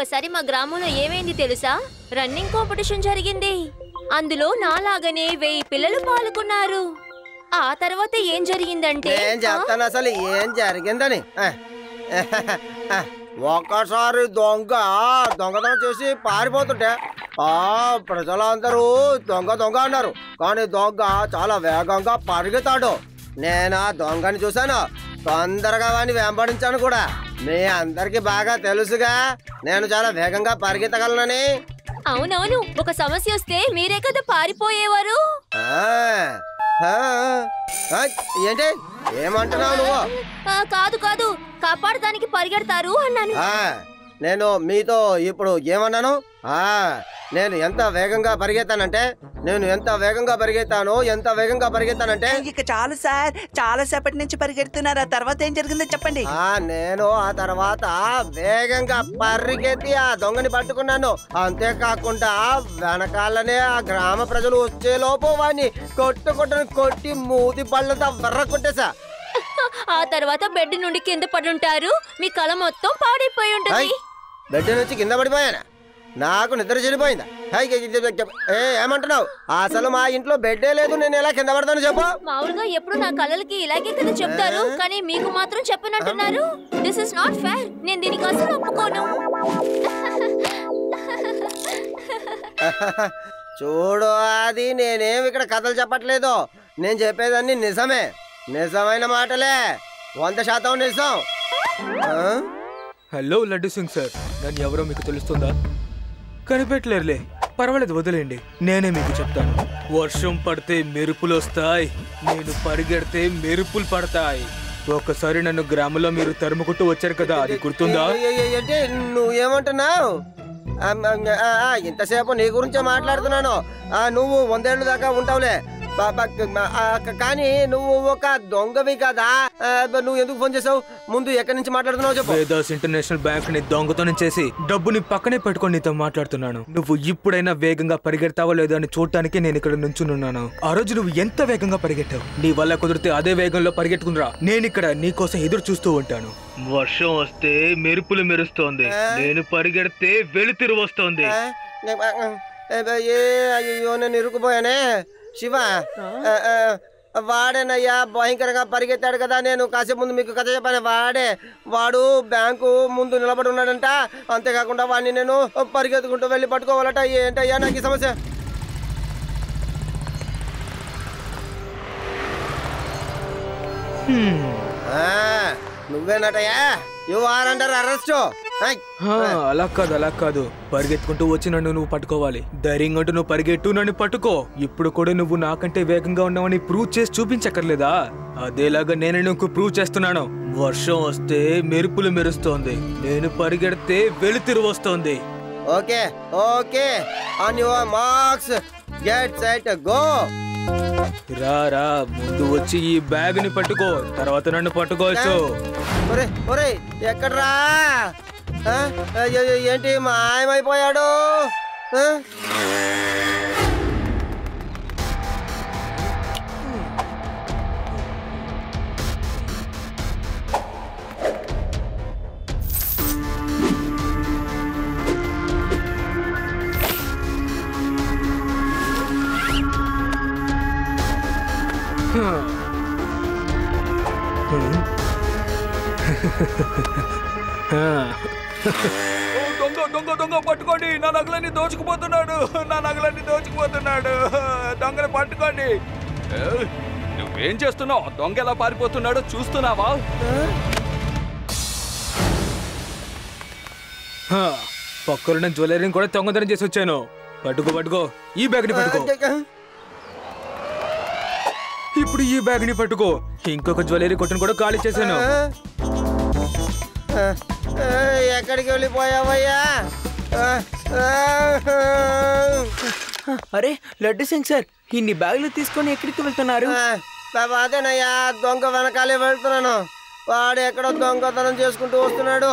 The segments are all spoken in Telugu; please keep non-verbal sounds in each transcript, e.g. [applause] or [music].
ఒక్కసారి మా గ్రామంలో ఏమైంది తెలుసా? రన్నింగ్ కాంపిటీషన్ జరిగింది. అందులో నాలాగనే వెయ్యి పిల్లలు పాల్గొన్నారు. ఆ తర్వాత ఏం జరిగిందంటే చెప్తాను అసలు? ఏం జరిగిందని? ఒక్కసారి దొంగ దొంగతనం చేసి పారిపోతుంటే ఆ ప్రజలందరూ దొంగ దొంగ అన్నారు. కానీ దొంగ చాలా వేగంగా పరిగెత్తాడు. నేను ఆ దొంగని చూశాను. తొందరగా వాడిని వెంబడించాను కూడా. మీ అందరికి బాగా తెలుసుగా. నేను చాలా వేగంగా పరిగెత్తగలనని. అవునవును ఒక సమస్య వస్తే మీరే కదా పారిపోయేవారు? ఆ, ఆ, ఆ, ఏంటి? ఏమంటున్నావు నువ్వు? ఆ, కాదు కాదు. కాపాడడానికి పరిగెడతారు అన్నాను. ఆ, నేను మీతో ఇప్పుడు ఏమన్నాను? ఆ, నేను ఎంత వేగంగా పరిగెత్తానంటే నేను ఎంత వేగంగా పరిగెత్తాను ఎంత వేగంగా పరిగెత్తానంటే ఇక చాలు సార్. చాలా సేపటి నుంచి పరిగెడుతున్నారు ఆ తర్వాత ఏం జరిగిందో చెప్పండి. ఆ నేను ఆ తర్వాత వేగంగా పరిగెత్తి ఆ దొంగని పట్టుకున్నాను. అంతేకాకుండా వెనకాలనే ఆ గ్రామ ప్రజలు వచ్చేలోపు వాడిని కొట్టు కొట్టుని కొట్టి మూతి పళ్ళతో వర్ర కొట్టేశా. ఆ తర్వాత బెడ్ నుండి కింద పడుంటారు. మీ కళ మొత్తం పాడైపోయి ఉంటుంది. బెడ్ నుంచి కింద పడిపోయానా? నాకు నిద్ర చెడిపోయిందా? ఏ ఏమంటున్నావు? అసలు మా ఇంట్లో బెడ్డే లేదు నేను ఎలా కింద పడతాను చెప్పు. మామూలుగా ఎప్పుడు నా కళలకి ఇలాగే కదా చెప్తారు కానీ మీకు మాత్రం చెప్పనంటున్నారు దిస్ ఇస్ నాట్ ఫేర్ నేను దీనికి అసలు ఒప్పుకోను. చూడు అది నేనేం ఇక్కడ కథలు చెప్పట్లేదు. నేను చెప్పేదన్నీ నిజమే. నిజమైన మాటలే. వంద శాతం నిజం? Hello Laddu Singh sir. నన్ను ఎవరో మీకు తెలుస్తుందా? కనిపెట్టలేరులే. పర్వాలేదు వదిలేండి నేనే మీకు చెప్తాను. వర్షం పడితే మెరుపులు వస్తాయి. నేను పరిగెడితే మెరుపులు పడతాయి. ఒకసారి నన్ను గ్రామంలో మీరు తరుముకుంటూ వచ్చారు కదా అది గుర్తుందా? ఏ- నువ్వేమంటున్నావు ఇంతసేపు నీ గురించే మాట్లాడుతున్నాను. నువ్వు వందేళ్ళు దాకా ఉంటావులే. కానీ నువ్వు ఒక దొంగవి కదా. నువ్వు ఎందుకు ఫోన్ చేసావు? ముందు ఎక్కడి నుంచి మాట్లాడుతున్నావు చెప్పు. వేదాస్ ఇంటర్నేషనల్ బ్యాంక్ని దొంగతనం చేసి డబ్బుని పక్కనే పెట్టుకొని నీతో మాట్లాడుతున్నాను. నువ్వు ఇప్పుడైనా వేగంగా పరిగెడతావో లేదో అని చూడటానికి నేను ఇక్కడ నుంచునున్నాను. ఆ రోజు నువ్వు ఎంత వేగంగా పరిగెట్టావు? నీ వల్ల కుదిరితే అదే వేగంలో పరిగెట్టుకునిరా నేను ఇక్కడ నీ కోసం ఎదురు చూస్తూ ఉంటాను. వర్షం వస్తే మెరుపులు మెరుస్తోంది. నేను పరిగెడితే వెలుతురు వస్తోంది అయ్యో నేను ఇరుకుపోయానే శివ వాడేనయ్యా భయంకరంగా పరిగెత్తాడు కదా. నేను కాసేపు ముందు మీకు కథ చెప్పాను. వాడే వాడు బ్యాంకు ముందు నిలబడి ఉన్నాడంట. అంతేకాకుండా వాడిని నేను పరిగెత్తుకుంటూ వెళ్ళి పట్టుకోవాలట. ఏంటయ్యా నాకు ఈ సమస్య? ఆ, నువ్వేనటయ్యా? యు ఆర్ అండర్ అరెస్ట్ అలా కాదు అలా కాదు. పరిగెత్తుకుంటూ వచ్చి నన్ను నువ్వు పట్టుకోవాలి. ధైర్యంగా అంటూ నువ్వు పరిగెట్టు నన్ను పట్టుకో. ఇప్పుడు కూడా నువ్వు నాకంటే వేగంగా ఉన్నావని ప్రూవ్ చేసి చూపించక్కర్లేదా? అదేలాగా నేను నీకు ప్రూవ్ చేస్తున్నాను. వర్షం వస్తే మెరుపులు మెరుస్తోంది. నేను పరిగెడితే వెలుతురు వస్తోంది. Okay okay. On your marks get set go రా రా. ముందు వచ్చి ఈ బ్యాగ్ని పట్టుకో. తర్వాత నన్ను పట్టుకోవచ్చు. ఒరే ఒరే ఎక్కడ్రా? ఏంటి మాయమైపోయాడు ఆ? హా. ఓ, దొంగ దొంగ దొంగ పట్టుకోండి. నా నగలన్నీ దోచుకుపోతున్నాడు. నా నగలన్నీ దోచుకుపోతున్నాడు. దొంగని పట్టుకోండి. ఏ, నువ్వేం చేస్తున్నావు? దొంగ ఎలా పారిపోతున్నాడో చూస్తున్నావా? హా, పక్కనున్న జ్యువెలరీని కూడా దొంగతనం చేసి వచ్చాను. పట్టుకో పట్టుకో. ఈ బ్యాగ్ని పట్టుకో. ఇప్పుడు ఈ బ్యాగ్ని పట్టుకో. ఇంకొక జ్యువెలరీ కొట్టును కూడా ఖాళీ చేశాను. ఎక్కడికి వెళ్ళిపోయావయ్యా? అరే లడ్డు సింగ్ సార్ ఇన్ని బ్యాగులు తీసుకొని ఎక్కడికి వెళ్తున్నారు? అదేనయ్యా దొంగ వెనకాలే వెళ్తున్నాను. వాడు ఎక్కడో దొంగతనం చేసుకుంటూ వస్తున్నాడు.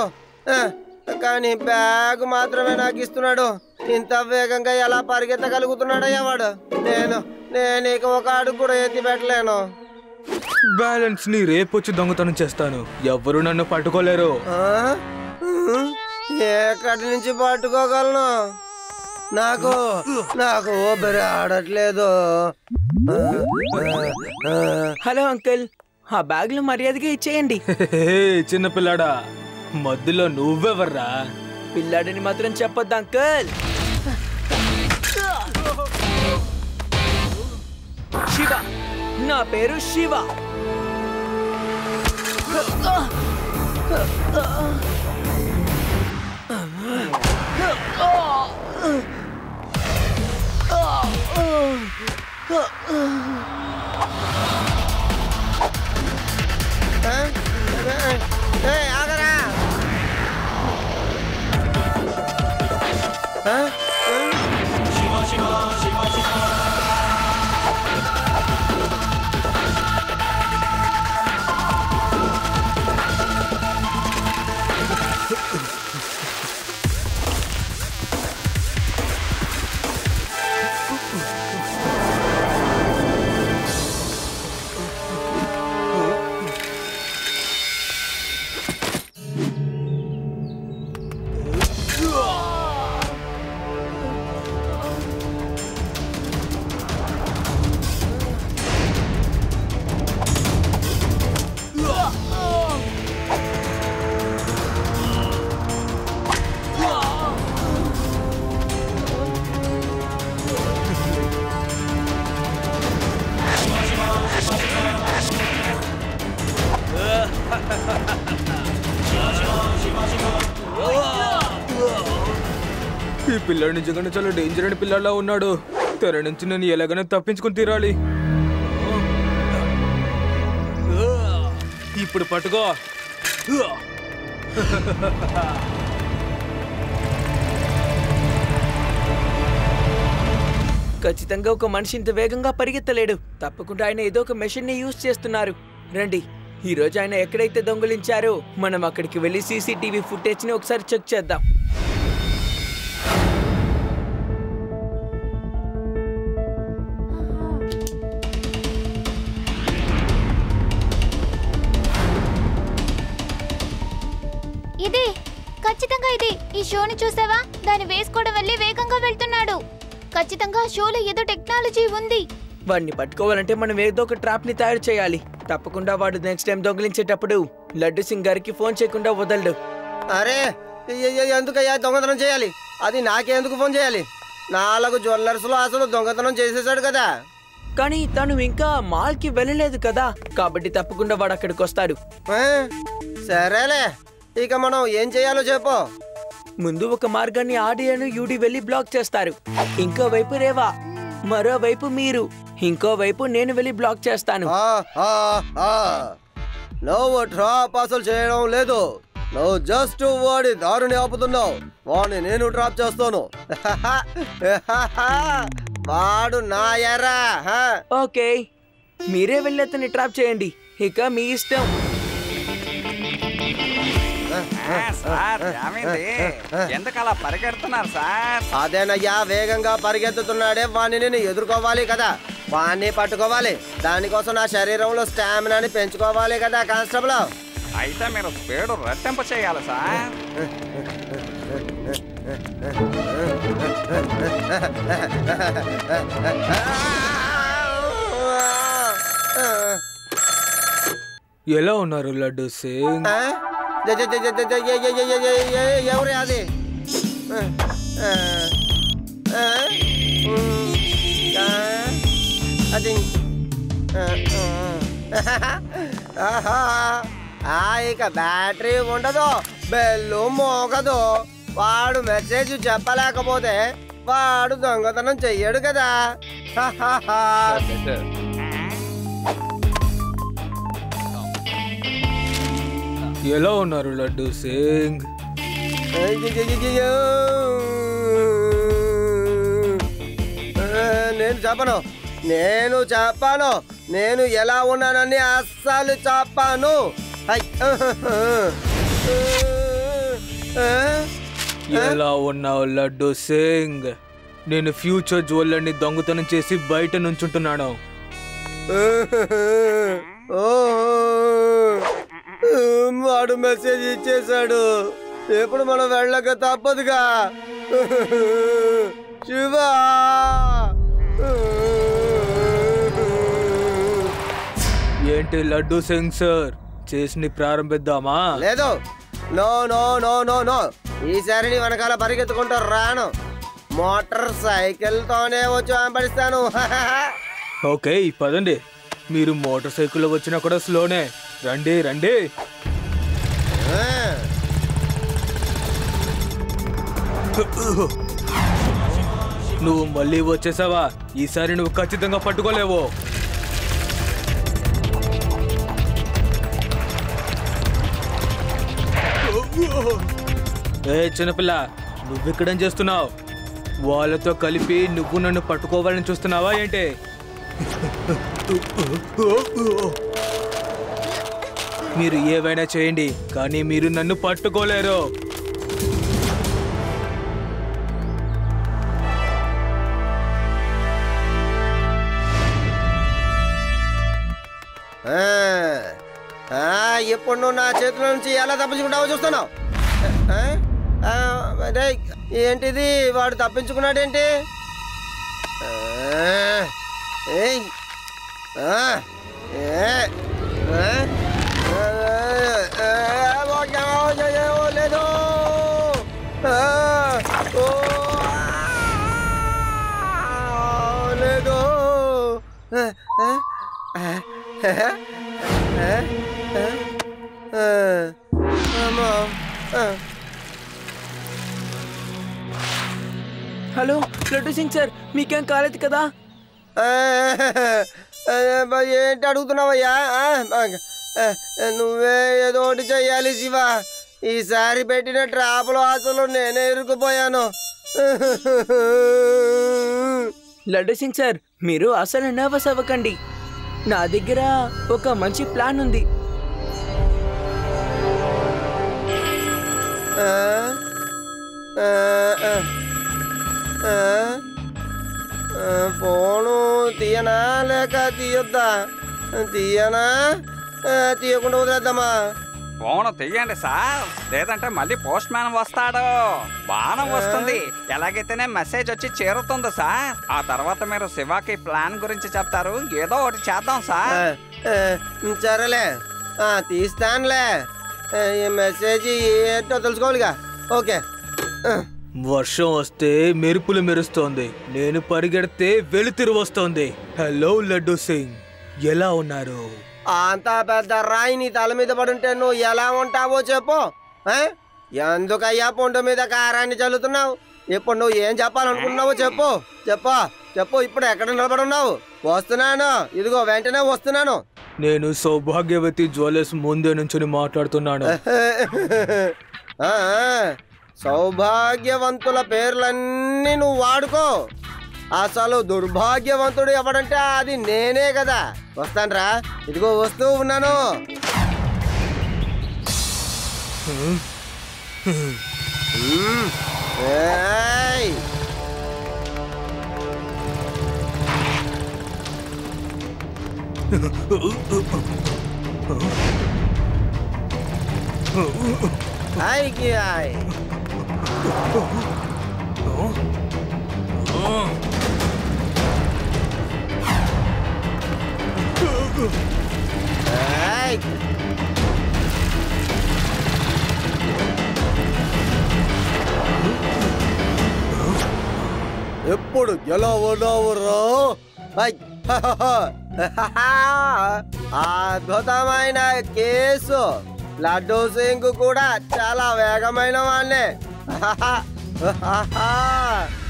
కానీ బ్యాగ్ మాత్రమే నాకు ఇస్తున్నాడు. ఇంత వేగంగా ఎలా పరిగెత్తగలుగుతున్నాడయ్యా వాడు? నేను నేను ఇక ఒక అడుగు కూడా ఎత్తి పెట్టలేను. బ్యాలెన్స్ని రేపొచ్చి దొంగతనం చేస్తాను. ఎవ్వరు నన్ను పట్టుకోలేరు. ఎక్కడి నుంచి పట్టుకోగలను? నాకు నాకు ఊపిరి ఆడట్లేదు. హలో అంకుల్ ఆ బ్యాగ్లు మర్యాదగా ఇచ్చేయండి. చిన్న పిల్లాడా మధ్యలో నువ్వెవర్రా? పిల్లాడిని మాత్రం చెప్పొద్దు అంకుల్. నా పేరు శివ ఏయ్, ఆగరా ఆ? ఈ పిల్లాడి నిజంగానే చాలా డేంజర్ అయిన పిల్లాడిలా ఉన్నాడు. తెర నుంచి నేను ఎలాగైనా తప్పించుకుని తీరాలి. ఇప్పుడు పట్టుకో. ఖచ్చితంగా ఒక మనిషి ఇంత వేగంగా పరిగెత్తలేడు. తప్పకుండా ఆయన ఏదో ఒక మెషిన్ని యూజ్ చేస్తున్నారు. రండి. ఈ రోజు ఆయన ఎక్కడైతే దొంగిలించారో మనం అక్కడికి వెళ్ళి సీసీటీవీ ఫుటేజ్ని ఒకసారి చెక్ చేద్దాం. ఇదే ఖచ్చితంగా ఇది. ఈ షోని చూసావా? దాన్ని వేసుకోవడం వల్లే వేగంగా వెళ్తున్నాడు. ఖచ్చితంగా షోలో ఏదో టెక్నాలజీ ఉంది. వాడిని పట్టుకోవాలంటే మనం ఏదో ఒక ట్రాప్ని తయారు చేయాలి. తప్పకుండా వాడు నెక్స్ట్ టైం దొంగిలించేటప్పుడు లడ్డు సింగ్ గారికి ఫోన్ చేయకుండా వదలడు. అరే ఎందుకయ్యా దొంగతనం చేయాలి? అది నాకెందుకు ఫోన్ చేయాలి? నాలుగు జ్యువెలర్స్లో అసలు దొంగతనం చేసేసాడు కదా. కానీ తను ఇంకా మాల్కి వెళ్ళలేదు కదా. కాబట్టి తప్పకుండా వాడు అక్కడికి వస్తాడు. ఆ? సరేలే. ఇక మనం ఏం చేయాలో చెప్పు. ముందు ఒక మార్గాన్ని ఆడియను యూడి వెళ్ళి బ్లాక్ చేస్తారు. ఇంకో వైపు రేవా మరోవైపు మీరు ఇంకో వైపు నేను వెళ్ళి బ్లాక్ చేస్తాను. ఆ, ఆ, ఆ. నువ్వు ట్రాప్ అసలు చేయడం లేదు. నువ్వు జస్ట్ వాడి దారిని ఆపుతున్నావు. వాడిని నేను డ్రాప్ చేస్తాను. [laughs] వాడు నా ఎరా హా. ఓకే మీరే వెళ్ళి అతన్ని ట్రాప్ చేయండి. ఇక మీ ఇష్టం. సార్ ఏమైంది? పరిగెడుతున్నారు సార్? అదేనయ్యా వేగంగా పరిగెత్తుతున్నాడే. వాణ్ణి నేను ఎదుర్కోవాలి కదా. వాణ్ణి పట్టుకోవాలి. దానికోసం నా శరీరంలో స్టామినాని పెంచుకోవాలి కదా కానిస్టేబుల్. అయితే మీరు స్పీడ్ రెట్టింపు చేయాలి సార్. ఎలా ఉన్నారు లడ్డు? సింగ్ ఎవరు అది? అది. ఇక బ్యాటరీ ఉండదు బెల్లు మోగదు. వాడు మెసేజ్ చెప్పలేకపోతే వాడు దొంగతనం చెయ్యడు కదా. ఎలా ఉన్నారు లడ్డు సింగ్? నేను చెప్పను. నేను చెప్పాను. నేను ఎలా ఉన్నానని అస్సలు చెప్పాను? ఎలా ఉన్నావు లడ్డు సింగ్? నేను ఫ్యూచర్ జ్యువెలర్ని దొంగతనం చేసి బయట నుంచుంటున్నాను. ఓ వాడు మెసేజ్ ఇచ్చేశాడు. ఇప్పుడు మనం వెళ్ళక తప్పదుగా. శివా. ఏంటి లడ్డు సింగ్ సార్ చేసి ప్రారంభిద్దామా? లేదు. No no no no no. ఈసారి నీ వెనకాల పరిగెత్తుకుంటూ రాను. మోటార్ సైకిల్ తోనే వచ్చి వెంబడిస్తాను. [laughs] ఓకే పదండి. మీరు మోటార్ సైకిల్లో వచ్చినా కూడా స్లోనే. రండి రండి. నువ్వు మళ్ళీ వచ్చేసావా? ఈసారి నువ్వు ఖచ్చితంగా పట్టుకోలేవు. ఏ చిన్నపిల్ల నువ్విక్కడేం చేస్తున్నావు? వాళ్ళతో కలిపి నువ్వు నన్ను పట్టుకోవాలని చూస్తున్నావా ఏంటి? మీరు ఏవైనా చేయండి కానీ మీరు నన్ను పట్టుకోలేరు. ఎప్పుడు నువ్వు నా చేతుల నుంచి ఎలా తప్పించుకుంటావో చూస్తున్నావు? అదే, ఏంటిది? వాడు తప్పించుకున్నాడేంటి? ఏ ఏ, హలో లడ్డు సింగ్ సార్ మీకేం కాలేదు కదా? ఏంటి అడుగుతున్నావయ్యా? నువ్వే ఏదో ఒకటి చెయ్యాలి శివ. ఈసారి పెట్టిన ట్రాపులో అసలు నేనే ఇరుక్కుపోయాను. లడ్డు సింగ్ సార్ మీరు అసలు నర్వస్ అవ్వకండి. నా దగ్గర ఒక మంచి ప్లాన్ ఉంది. ఫోను తీయనా లేక తీయొద్దా? తీయనా? తీయకుండా వదిలేద్దామా? ఫోన్ తీయండి సార్. లేదంటే మళ్ళీ పోస్ట్ మ్యాన్ వస్తాడు. బాణం వస్తుంది. ఎలాగైతేనే మెసేజ్ వచ్చి చేరుతుంది సార్. ఆ తర్వాత మీరు శివాకి ప్లాన్ గురించి చెప్తారు. ఏదో ఒకటి చేద్దాం సార్. సరేలే. ఆ, తీస్తానులే. ఈ మెసేజ్ ఏంటో తెలుసుకోవాలిగా. ఓకే. వర్షం వస్తే మెరుపులు మెరుస్తోంది. నేను పరిగెడితే వెలుతురు వస్తోంది. హలో లడ్డు సింగ్. ఎలా ఉన్నారు? అంత పెద్ద రాయి నీ తల మీద పడుంటే నువ్వు ఎలా ఉంటావో చెప్పు? ఎందుకయ్యా పొండు మీద కారాన్ని చల్లుతున్నావు? ఇప్పుడు నువ్వు ఏం చెప్పాలనుకున్నావో చెప్పు చెప్పు చెప్పు ఇప్పుడు ఎక్కడ నిలబడున్నావు? వస్తున్నాను ఇదిగో వెంటనే వస్తున్నాను. నేను సౌభాగ్యవతి జ్యువెలర్స్ ముందే నుంచి మాట్లాడుతున్నాను. సౌభాగ్యవంతుల పేర్లన్నీ నువ్వు వాడుకో. అసలు దుర్భాగ్యవంతుడు ఎవడంటే అది నేనే కదా వస్తాన్రా ఇదిగో వస్తూ ఉన్నాను మ్మ్. ఏయ్. Ay. Ay. ఎప్పుడు గెలవనవురా [laughs] అద్భుతమైన కేసు. లడ్డూ సింగ్ కూడా చాలా వేగమైన వాడినే. [laughs] [laughs]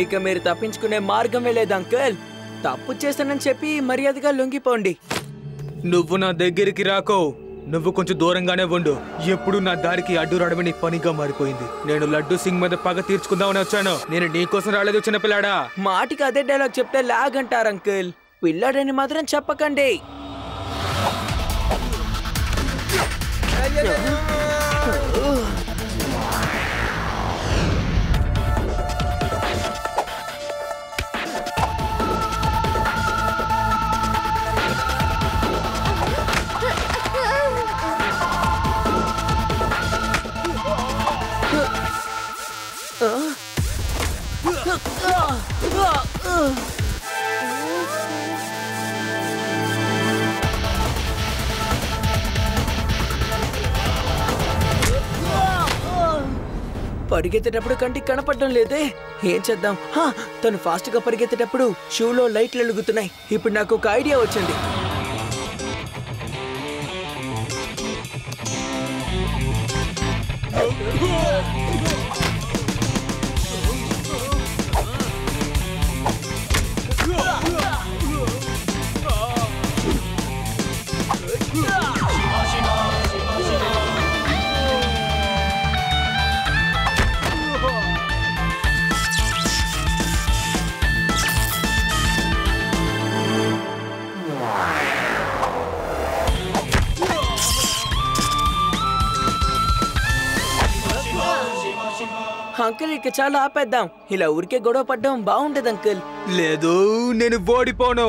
ఇక మీరు తప్పించుకునే మార్గమే లేదు అంకుల్. తప్పు చేస్తానని చెప్పి మర్యాదగా లొంగిపోండి. నువ్వు నా దగ్గరికి రాకో. నువ్వు కొంచెం దూరంగానే ఉండు. ఎప్పుడు నా దారికి అడ్డు రావడమే నీ పనిగా మారిపోయింది. నేను లడ్డు సింగ్ మీద పగ తీర్చుకుందామని వచ్చాను. నేను నీ కోసం రాలేదు చిన్నపిల్లాడా? మాటికి అదే డైలాగ్ చెప్తే లాగ్ అంటారు అంకుల్. పిల్లాడని మాత్రం చెప్పకండి. పరిగెత్తేటప్పుడు కంటికి కనపడడం లేదే? ఏం చేద్దాం? హా, తను ఫాస్ట్గా పరిగెత్తేటప్పుడు షూలో లైట్లు వెలుగుతున్నాయి. ఇప్పుడు నాకు ఒక ఐడియా వచ్చింది. ఇక చాలా ఆపేద్దాం. ఇలా ఊరికే గొడవ పడ్డం బాగుండదు అంకుల్. లేదు నేను ఓడిపోను.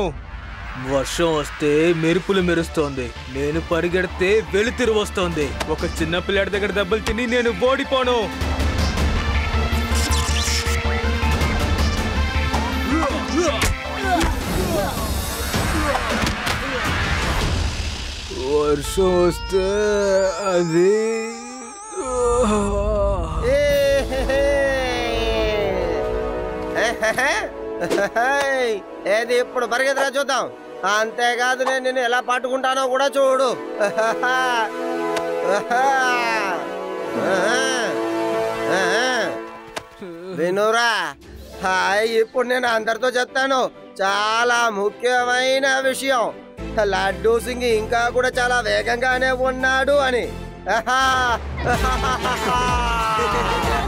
వర్షం వస్తే మెరుపులు మెరుస్తోంది. నేను పరిగెడితే వెలుతురు వస్తోంది. ఒక చిన్న పిల్లాడి దగ్గర దెబ్బలు తిని నేను ఓడిపోను. వర్షం వస్తే అది ఏది ఇప్పుడు పరిగెత్తరా చూద్దాం. అంతేకాదు నేను నిన్ను ఎలా పట్టుకుంటానో కూడా చూడు. వినురా హాయ్ ఇప్పుడు నేను అందరితో చెప్తాను. చాలా ముఖ్యమైన విషయం. లడ్డూ సింగ్ ఇంకా కూడా చాలా వేగంగానే ఉన్నాడు అని. [laughs]